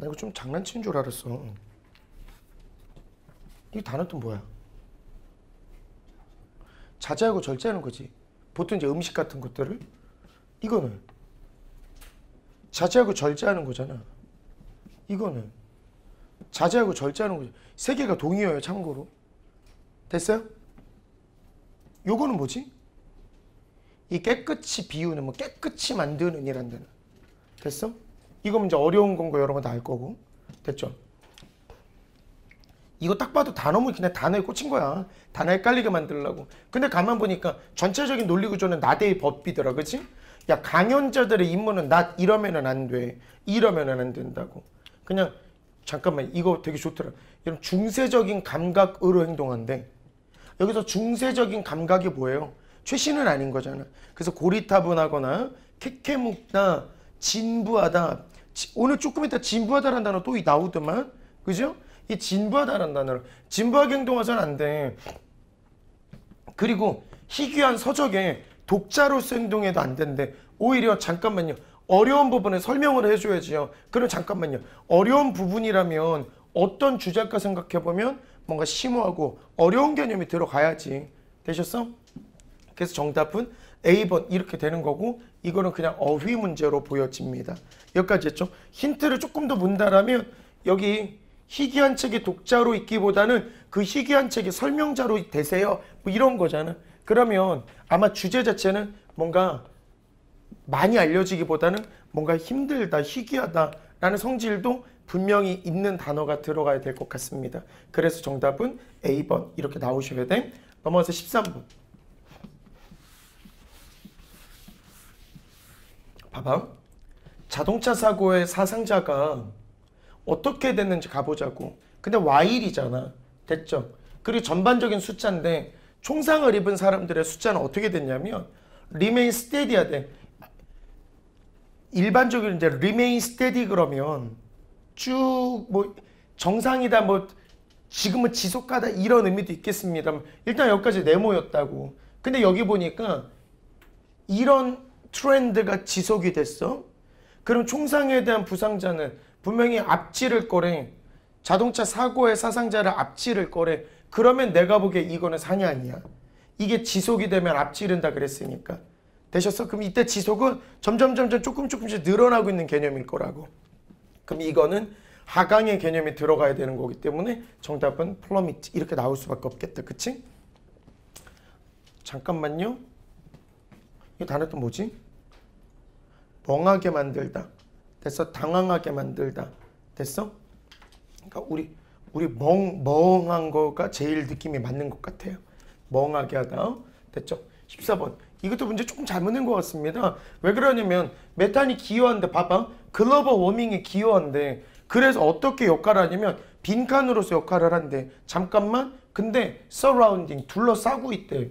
나 이거 좀 장난치는 줄 알았어. 이 단어 또 뭐야? 자제하고 절제하는 거지. 보통 이제 음식 같은 것들을 이거는 자제하고 절제하는 거잖아. 이거는 자제하고 절제하는 거지. 세 개가 동의어예요, 참고로. 됐어요? 요거는 뭐지? 이 깨끗이 비우는 뭐 깨끗이 만드는 이란 단어. 됐어? 이거 문제 어려운 건 거 여러분 다 알 거고. 됐죠? 이거 딱 봐도 단어문 그냥 단어에 꽂힌 거야. 단어 헷갈리게 만들려고. 근데 가만 보니까 전체적인 논리 구조는 나대의 법비더라. 그치? 야, 강연자들의 임무는 나 이러면은 안 돼. 이러면은 안 된다고. 그냥 잠깐만 이거 되게 좋더라. 여러분 중세적인 감각으로 행동한대. 여기서 중세적인 감각이 뭐예요? 최신은 아닌 거잖아. 그래서 고리타분하거나 캐캐묵다, 진부하다. 지- 오늘 조금 이따 진부하다라는 단어 또 나오더만. 그죠? 이 진부하다라는 단어를 진부하게 행동하서는 안 돼. 그리고 희귀한 서적에 독자로서 행동해도 안 된대. 오히려 잠깐만요. 어려운 부분에 설명을 해줘야지요. 그럼 잠깐만요. 어려운 부분이라면 어떤 주제일까 생각해보면 뭔가 심오하고 어려운 개념이 들어가야지. 되셨어? 그래서 정답은 A번 이렇게 되는 거고 이거는 그냥 어휘 문제로 보여집니다. 여기까지 했죠. 힌트를 조금 더 문다라면 여기 희귀한 책의 독자로 있기보다는 그 희귀한 책의 설명자로 되세요. 뭐 이런 거잖아. 그러면 아마 주제 자체는 뭔가 많이 알려지기보다는 뭔가 힘들다, 희귀하다라는 성질도 분명히 있는 단어가 들어가야 될 것 같습니다. 그래서 정답은 A번 이렇게 나오셔야 돼. 넘어가서 13번. 봐봐. 자동차 사고의 사상자가 어떻게 됐는지 가보자고. 근데 Y이잖아. 됐죠? 그리고 전반적인 숫자인데 총상을 입은 사람들의 숫자는 어떻게 됐냐면 remain steady야 돼. 일반적으로 이제 remain steady 그러면 쭉 뭐 정상이다 뭐 지금은 지속하다 이런 의미도 있겠습니다. 일단 여기까지 네모였다고. 근데 여기 보니까 이런 트렌드가 지속이 됐어. 그럼 총상에 대한 부상자는 분명히 앞지를 거래. 자동차 사고의 사상자를 앞지를 거래. 그러면 내가 보기에 이거는 사냐 아니야. 이게 지속이 되면 앞지른다 그랬으니까. 되셨어? 그럼 이때 지속은 점점 점점 조금 조금씩 늘어나고 있는 개념일 거라고. 그럼 이거는 하강의 개념이 들어가야 되는 거기 때문에 정답은 plummet 이렇게 나올 수밖에 없겠다. 그치? 잠깐만요. 이 단어 또 뭐지? 멍하게 만들다. 됐어? 당황하게 만들다. 됐어? 그러니까 우리 우리 멍 멍한 거가 제일 느낌이 맞는 것 같아요. 멍하게 하다. 어? 됐죠? 14번. 이것도 문제 조금 잘못 낸것 같습니다. 왜 그러냐면 메탄이 기여한데 봐봐. global warming에 기여한데 그래서 어떻게 역할을 하냐면 빈칸으로서 역할을 한대. 잠깐만. 근데 surrounding 둘러싸고 있대.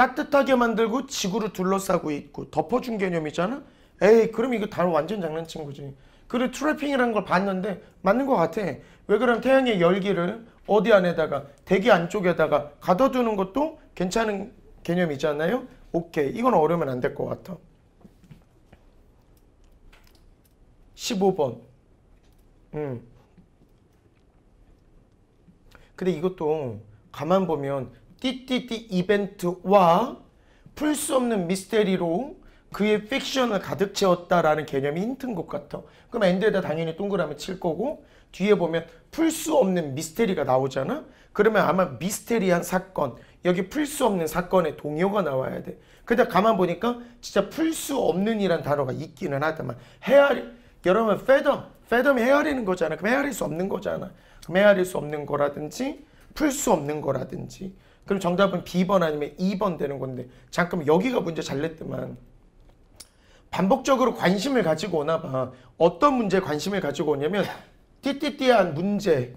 따뜻하게 만들고 지구를 둘러싸고 있고 덮어준 개념이잖아. 에이 그럼 이거 다 완전 장난친 거지. 그래 trapping이라는 걸 봤는데 맞는 것 같아. 왜 그럼 태양의 열기를 어디 안에다가 대기 안쪽에다가 가둬두는 것도 괜찮은 개념이잖아요. 오케이 이건 어려우면 안 될 것 같아. 15번. 음. 근데 이것도 가만 보면 띠띠띠 이벤트와 풀 수 없는 미스테리로 그의 픽션을 가득 채웠다라는 개념이 힌트인 것 같아. 그럼 and에다 당연히 동그라미 칠 거고 뒤에 보면 풀 수 없는 미스테리가 나오잖아. 그러면 아마 미스테리한 사건 여기 풀 수 없는 사건의 동의어가 나와야 돼. 근데 가만 보니까 진짜 풀 수 없는이란 단어가 있기는 하더만 헤아리 여러분 fathom fathom이 헤아리는 거잖아. 그럼 헤아릴 수 없는 거잖아. 그럼 헤아릴 수 없는 거라든지 풀 수 없는 거라든지 그럼 정답은 B번 아니면 2번 되는 건데 잠깐만 여기가 문제 잘 냈더만 반복적으로 관심을 가지고 오나 봐. 어떤 문제에 관심을 가지고 오냐면 띠띠띠한 문제.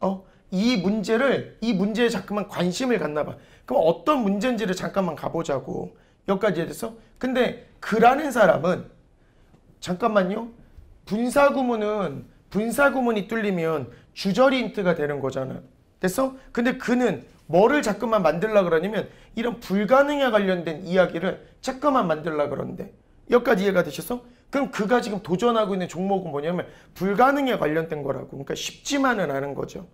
어? 이 문제를 이 문제에 자꾸만 관심을 갖나 봐. 그럼 어떤 문제인지를 잠깐만 가보자고. 여기까지 해서 근데 그라는 사람은 잠깐만요. 분사구문은 분사구문이 뚫리면 주저리 힌트가 되는 거잖아. 됐어? 근데 그는 뭐를 자꾸만 만들라 그러냐면 이런 불가능에 관련된 이야기를 자꾸만 만들라 그러는데 여기까지 이해가 되셨어? 그럼 그가 지금 도전하고 있는 종목은 뭐냐면 불가능에 관련된 거라고. 그러니까 쉽지만은 않은 거죠.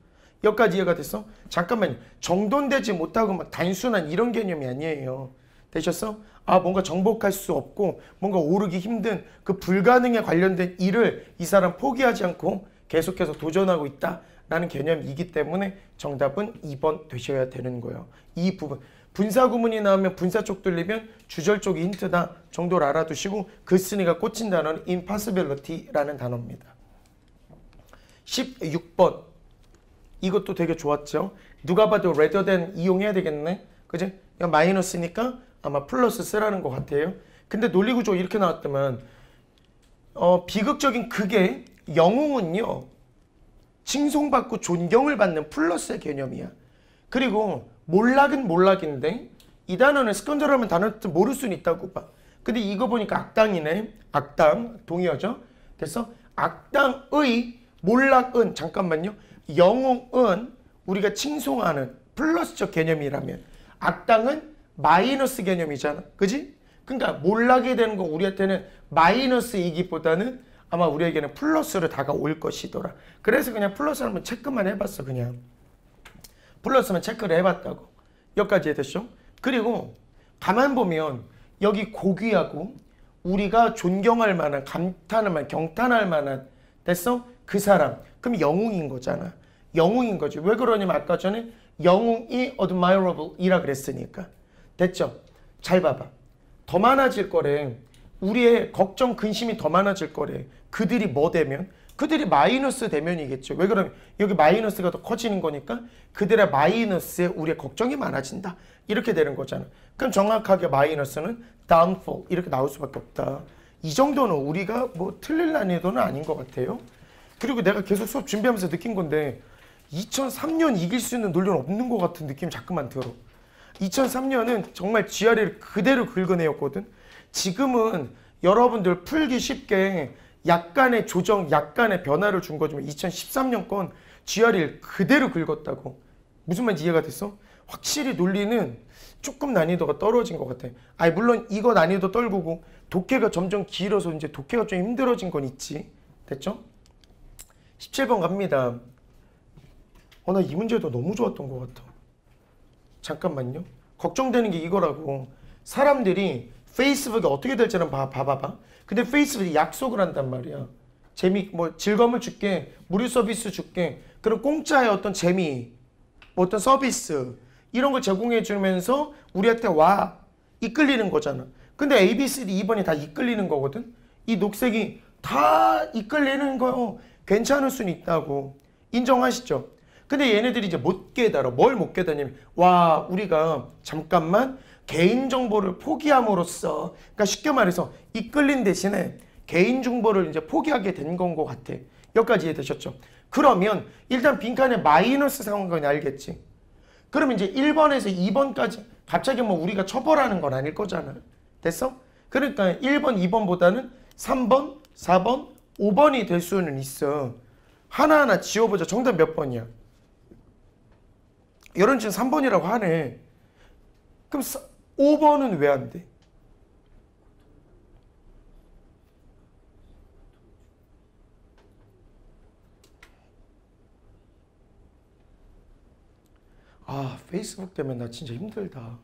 여기까지 이해가 됐어? 잠깐만요. 정돈되지 못하고 막 단순한 이런 개념이 아니에요. 되셨어? 아 뭔가 정복할 수 없고 뭔가 오르기 힘든 그 불가능에 관련된 일을 이 사람 포기하지 않고 계속해서 도전하고 있다 라는 개념이기 때문에 정답은 2번 되셔야 되는 거예요. 이 부분. 분사 구문이 나오면 분사 쪽 들리면 주절 쪽이 힌트다 정도를 알아두시고 그 쓰니가 꽂힌 단어는 impossibility라는 단어입니다. 16번 이것도 되게 좋았죠. 누가 봐도 rather than 이용해야 되겠네. 그지? 마이너스니까 아마 플러스 쓰라는 것 같아요. 근데 논리구조 이렇게 나왔더만 어, 비극적인 극의 영웅은요. 칭송받고 존경을 받는 플러스의 개념이야. 그리고 몰락은 몰락인데 이 단어는 스컨저라면 단어 모를 수는 있다고 봐. 근데 이거 보니까 악당이네. 악당 동의하죠? 그래서 악당의 몰락은 잠깐만요. 영웅은 우리가 칭송하는 플러스적 개념이라면 악당은 마이너스 개념이잖아. 그지? 그러니까 몰락이 되는 건 우리한테는 마이너스이기보다는 아마 우리에게는 플러스로 다가올 것이더라. 그래서 그냥 플러스 한번 체크만 해봤어 그냥. 플러스만 체크를 해봤다고. 여기까지 해됐죠? 그리고 가만 보면 여기 고귀하고 우리가 존경할 만한 감탄할 만한 경탄할 만한 됐어? 그 사람 그럼 영웅인 거잖아 영웅인 거지 왜 그러냐면 아까 전에 영웅이 admirable이라 그랬으니까 됐죠? 잘 봐봐 더 많아질 거래 우리의 걱정 근심이 더 많아질 거래 그들이 뭐 되면 그들이 마이너스 되면이겠죠. 왜 그러면 여기 마이너스가 더 커지는 거니까 그들의 마이너스에 우리의 걱정이 많아진다. 이렇게 되는 거잖아. 그럼 정확하게 마이너스는 downfall 이렇게 나올 수밖에 없다. 이 정도는 우리가 뭐 틀릴 난이도는 아닌 것 같아요. 그리고 내가 계속 수업 준비하면서 느낀 건데 2003년 이길 수 있는 논리는 없는 것 같은 느낌이 자꾸만 들어. 2003년은 정말 GRE를 그대로 긁어내었거든. 지금은 여러분들 풀기 쉽게 약간의 조정, 약간의 변화를 준 거지만 2013년 건 GRE를 그대로 긁었다고. 무슨 말인지 이해가 됐어? 확실히 논리는 조금 난이도가 떨어진 것 같아. 아니 물론 이거 난이도 떨구고 독해가 점점 길어서 이제 독해가 좀 힘들어진 건 있지. 됐죠? 17번 갑니다. 어, 나 이 문제도 너무 좋았던 것 같아. 잠깐만요. 걱정되는 게 이거라고. 사람들이 페이스북이 어떻게 될지는 봐, 봐봐봐. 근데 페이스북이 약속을 한단 말이야. 재미, 뭐, 즐거움을 줄게. 무료 서비스 줄게. 그런 공짜의 어떤 재미, 뭐 어떤 서비스, 이런 걸 제공해 주면서 우리한테 와. 이끌리는 거잖아. 근데 A, B, C, D, 2번이 다 이끌리는 거거든? 이 녹색이 다 이끌리는 거요. 괜찮을 수는 있다고. 인정하시죠? 근데 얘네들이 이제 못 깨달아. 뭘 못 깨달냐면, 와, 우리가 잠깐만 개인정보를 포기함으로써, 그러니까 쉽게 말해서 이끌린 대신에 개인정보를 이제 포기하게 된 건 것 같아. 여기까지 이해되셨죠? 그러면 일단 빈칸에 마이너스 상황관이 알겠지? 그러면 이제 1번에서 2번까지 갑자기 뭐 우리가 처벌하는 건 아닐 거잖아. 됐어? 그러니까 1번, 2번보다는 3번, 4번, 5번이 될 수는 있어. 하나하나 지워보자. 정답 몇 번이야? 이런 지금 3번이라고 하네. 그럼 5번은 왜 안 돼? 아 페이스북 때문에 나 진짜 힘들다.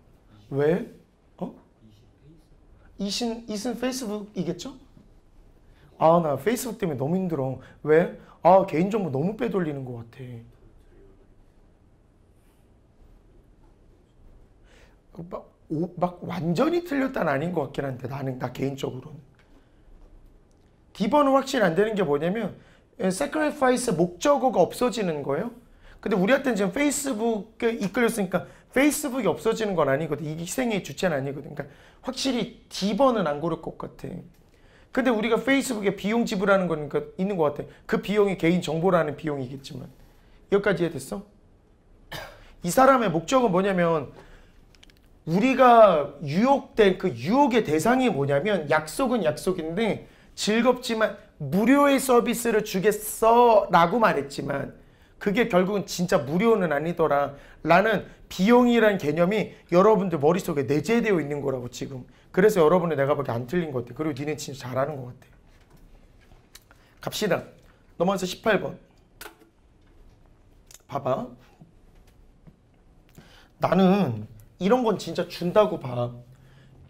왜? 어? 이신 이신 페이스북이겠죠? 아 나 페이스북 때문에 너무 힘들어. 왜? 아 개인정보 너무 빼돌리는 것 같아. 막, 오, 막 완전히 틀렸다는 아닌 것 같긴 한데 나는 나 개인적으로는 D번은 확실히 안 되는 게 뭐냐면 sacrifice 목적어가 없어지는 거예요. 근데 우리한테는 지금 페이스북에 이끌렸으니까 페이스북이 없어지는 건 아니거든. 이 희생의 주체는 아니거든. 그러니까 확실히 D번은 안 고를 것 같아. 근데 우리가 페이스북에 비용 지불하는 거니까 있는 것 같아. 그 비용이 개인 정보라는 비용이겠지만 여기까지 이해됐어? 이 사람의 목적은 뭐냐면 우리가 유혹된 그 유혹의 대상이 뭐냐면 약속은 약속인데 즐겁지만 무료의 서비스를 주겠어 라고 말했지만 그게 결국은 진짜 무료는 아니더라 라는 비용이란 개념이 여러분들 머릿속에 내재되어 있는 거라고 지금 그래서 여러분이 내가 보기 안 틀린 것 같아 그리고 니네 진짜 잘하는 것 같아 갑시다. 넘어가서 18번. 봐봐. 나는 이런 건 진짜 준다고 봐.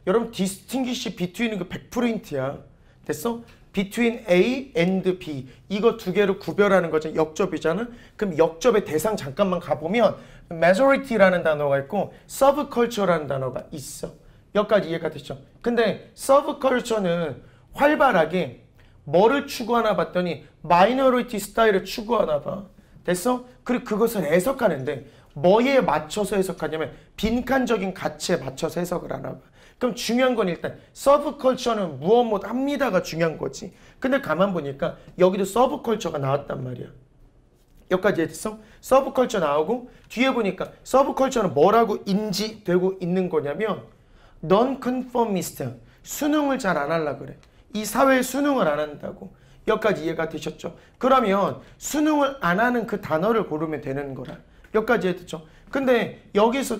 여러분 distinguish between은 그 100%야. 됐어? between A and B 이거 두 개를 구별하는 거죠. 역접이잖아. 그럼 역접의 대상 잠깐만 가보면 majority라는 단어가 있고 subculture라는 단어가 있어. 여기까지 이해가 되죠? 근데 subculture는 활발하게 뭐를 추구하나 봤더니 마이너리티 스타일을 추구하나 봐. 됐어? 그리고 그것을 해석하는데 뭐에 맞춰서 해석하냐면 빈칸적인 가치에 맞춰서 해석을 하나 봐. 그럼 중요한 건 일단 서브컬처는 무엇 못 합니다가 중요한 거지. 근데 가만 보니까 여기도 서브컬처가 나왔단 말이야. 여기까지 했어? 서브컬처 나오고 뒤에 보니까 서브컬처는 뭐라고 인지되고 있는 거냐면 non-conformist 수능을 잘 안 하려 그래. 이 사회에 수능을 안 한다고. 여기까지 이해가 되셨죠? 그러면 수능을 안 하는 그 단어를 고르면 되는 거라. 여기까지 했죠? 근데 여기서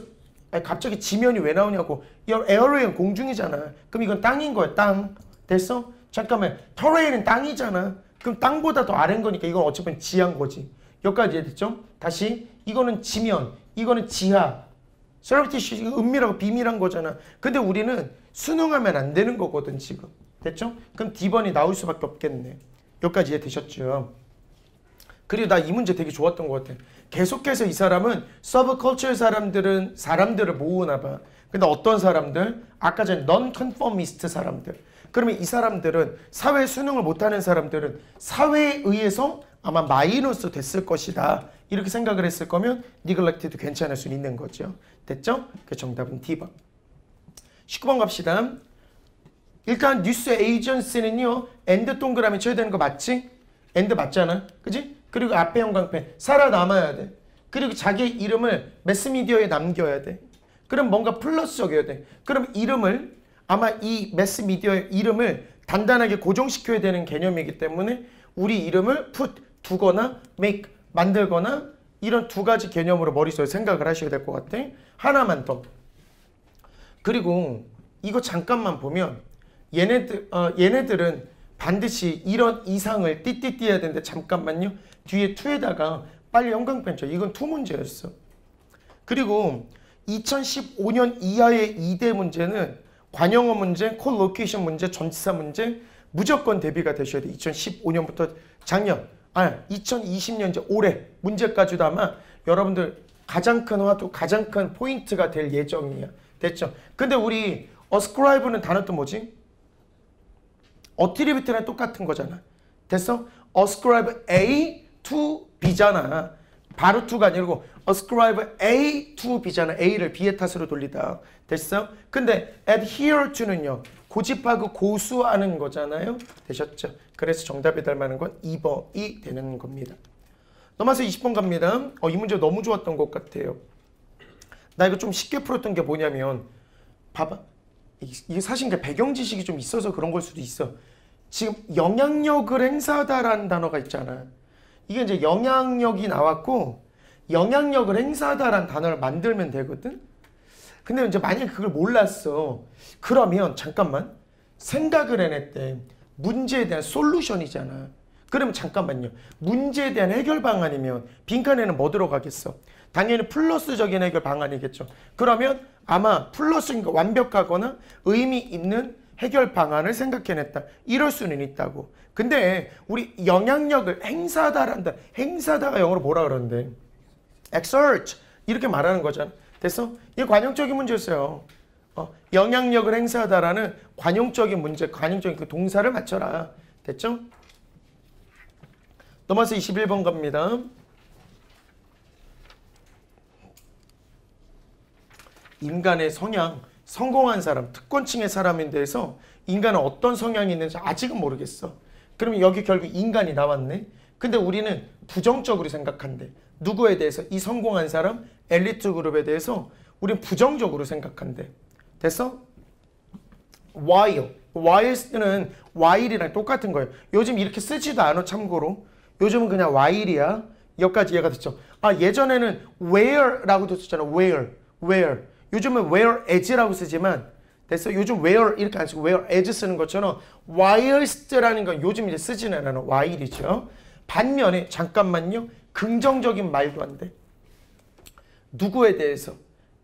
아니, 갑자기 지면이 왜 나오냐고. aerial은 공중이잖아. 그럼 이건 땅인 거야. 땅. 됐어? 잠깐만. terrain은 땅이잖아. 그럼 땅보다 더 아래인 거니까 이건 어차피 지하인 거지. 여기까지 이해됐죠? 다시 이거는 지면, 이거는 지하. surreptitious 은밀하고 비밀한 거잖아. 근데 우리는 순응하면 안 되는 거거든 지금. 됐죠? 그럼 D번이 나올 수밖에 없겠네. 여기까지 이해 되셨죠? 그리고 나 이 문제 되게 좋았던 것 같아. 계속해서 이 사람은 서브컬처 사람들은 사람들을 모으나 봐. 근데 어떤 사람들? 아까 전에 non-conformist 사람들. 그러면 이 사람들은 사회 순응을 못하는 사람들은 사회에 의해서 아마 마이너스 됐을 것이다. 이렇게 생각을 했을 거면 neglect도 괜찮을 수 있는 거죠. 됐죠? 그 정답은 D번. 19번 갑시다. 일단 뉴스 에이전시는요. and 동그라미 쳐야 되는 거 맞지? and 맞잖아. 그지? 그리고 앞에 형광펜 살아남아야 돼. 그리고 자기 이름을 매스미디어에 남겨야 돼. 그럼 뭔가 플러스적이어야 돼. 그럼 이름을 아마 이 매스미디어의 이름을 단단하게 고정시켜야 되는 개념이기 때문에 우리 이름을 put 두거나 make 만들거나 이런 두 가지 개념으로 머릿속에 생각을 하셔야 될 것 같아. 하나만 더. 그리고 이거 잠깐만 보면 얘네들 어, 얘네들은 반드시 이런 이상을 띠띠띠 해야 되는데 잠깐만요. 뒤에 to에다가 빨리 형광펜 쳐. 이건 to 문제였어. 그리고 2015년 이화여대 문제는 관용어 문제, collocation 문제, 전치사 문제 무조건 대비가 되셔야 돼. 2015년부터 작년, 아 2020년 이제 올해 문제까지도 아마 여러분들 가장 큰 화두, 가장 큰 포인트가 될 예정이야. 됐죠? 근데 우리 ascribe는 단어 또 뭐지? Attribute랑 똑같은 거잖아. 됐어? ascribe A to B잖아. 바로 to가 아니고 ascribe A to B잖아. A를 B의 탓으로 돌리다. 됐어? 근데 adhere to는요. 고집하고 고수하는 거잖아요. 되셨죠? 그래서 정답이 될 만한 건 2번이 되는 겁니다. 넘어서 20번 갑니다. 어, 이 문제 너무 좋았던 것 같아요. 나 이거 좀 쉽게 풀었던 게 뭐냐면 봐봐. 이게 사실 배경 지식이 좀 있어서 그런 걸 수도 있어. 지금 영향력을 행사하다라는 단어가 있잖아. 이게 이제 영향력이 나왔고 영향력을 행사하다라는 단어를 만들면 되거든. 근데 이제 만약에 그걸 몰랐어. 그러면 잠깐만 생각을 해냈대. 문제에 대한 솔루션이잖아. 그러면 잠깐만요. 문제에 대한 해결 방안이면 빈칸에는 뭐 들어가겠어? 당연히 플러스적인 해결 방안이겠죠. 그러면 아마 플러스니까 완벽하거나 의미 있는 해결 방안을 생각해냈다. 이럴 수는 있다고. 근데 우리 영향력을 행사하다란다. 행사다가 영어로 뭐라 그러는데? exert 이렇게 말하는 거잖아. 됐어? 이게 관용적인 문제였어요. 어, 영향력을 행사하다라는 관용적인 문제, 관용적인 그 동사를 맞춰라. 됐죠? 넘어서 21번 갑니다. 인간의 성향, 성공한 사람, 특권층의 사람인 데서 인간은 어떤 성향이 있는지 아직은 모르겠어. 그러면 여기 결국 인간이 나왔네. 근데 우리는 부정적으로 생각한대. 누구에 대해서 이 성공한 사람, 엘리트 그룹에 대해서 우리는 부정적으로 생각한대. 됐어? while. while는 while이랑 똑같은 거예요. 요즘 이렇게 쓰지도 않아 참고로. 요즘은 그냥 while이야. 여기까지 이해가 됐죠? 아 예전에는 where라고도 썼잖아. where. where. 요즘은 where as라고 쓰지만 됐어? 요즘 where 이렇게 안 쓰고 where as 쓰는 것처럼 whilst라는 건 요즘 이제 쓰지는 않아. while이죠. 반면에 잠깐만요. 긍정적인 말도 안 돼. 누구에 대해서?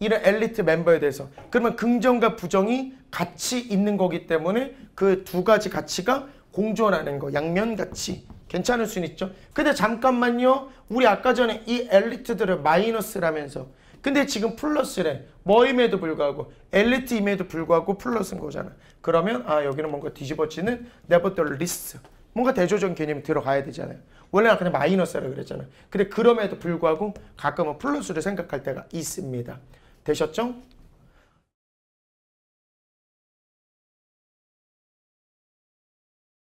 이런 엘리트 멤버에 대해서. 그러면 긍정과 부정이 같이 있는 거기 때문에 그 두 가지 가치가 공존하는 거. 양면 가치. 괜찮을 수는 있죠. 근데 잠깐만요. 우리 아까 전에 이 엘리트들을 마이너스라면서. 근데 지금 플러스래. 뭐임에도 불구하고 엘리트임에도 불구하고 플러스인 거잖아. 그러면 아 여기는 뭔가 뒤집어지는 nevertheless. 뭔가 대조적인 개념이 들어가야 되잖아요. 원래는 그냥 마이너스라 그랬잖아. 근데 그럼에도 불구하고 가끔은 플러스를 생각할 때가 있습니다. 되셨죠?